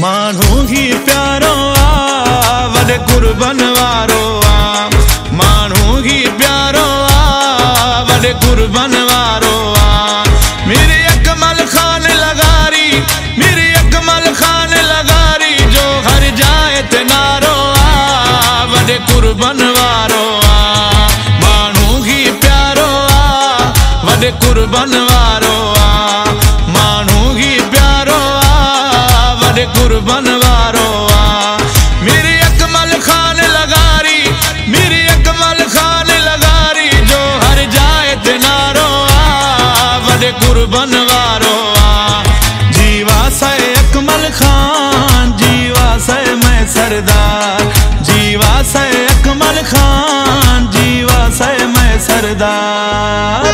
माण्हू ही प्यारो आ वॾे कुर्बन वारो आ माण्हू ही प्यारो आ वॾे कुर्बन वारो आ मेरी अकमल खान लगारी, मेरी अकमल खान लगारी, जो हर जाए ते नारो आ वॾे कुर्बन वारो आ माण्हू ही प्यारो आ वॾे वारो आ आ वॾे कुर्बन वारो आ मेरी अकमल खान लगारी मेरी अकमल खान लगारी जो हर जाए ते नारो आ वॾे कुर्बन वारो आ जीवा से अकमल खान जीवा से मैं सरदार जीवा से अकमल खान जीवा से मैं सरदार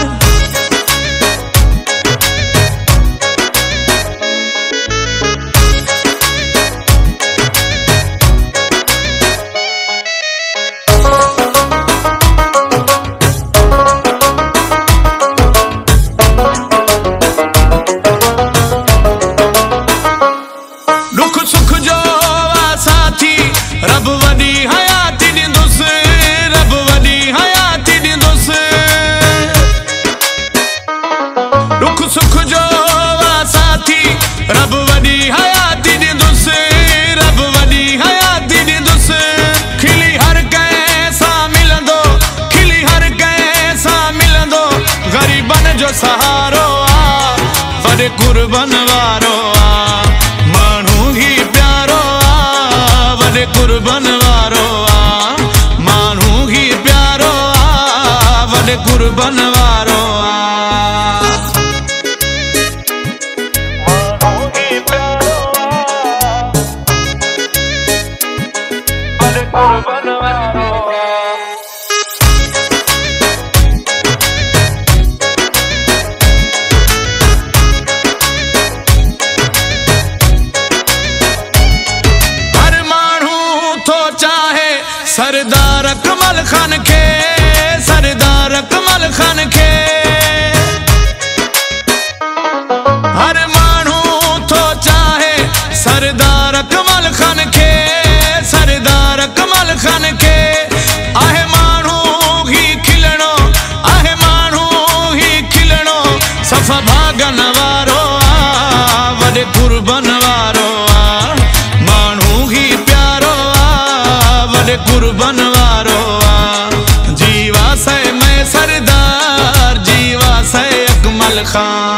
जो सहारो आ वॾे कुर्बन वारो आ माण्हू ही प्यारो आ वॾे कुर्बन वारो आ। माण्हू ही प्यारो आ वॾे कुर्बन वारो आ। सरदार कमल ख़ान खे gaan.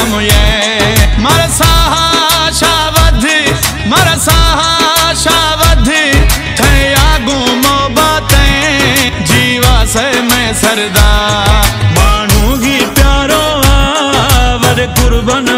मर्दम ये। मरसाहा शावध मरसाहा शावध थे आगू मोहब्बतें, जीवा से मैं सरदार मानूगी प्यारो, आवर वॾे कुर्बन